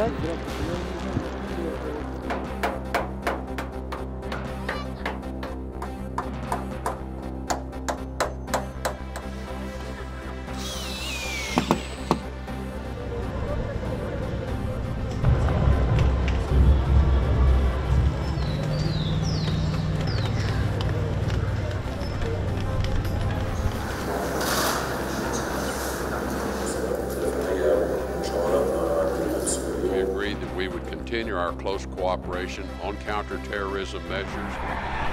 He? we would continue our close cooperation on counterterrorism measures.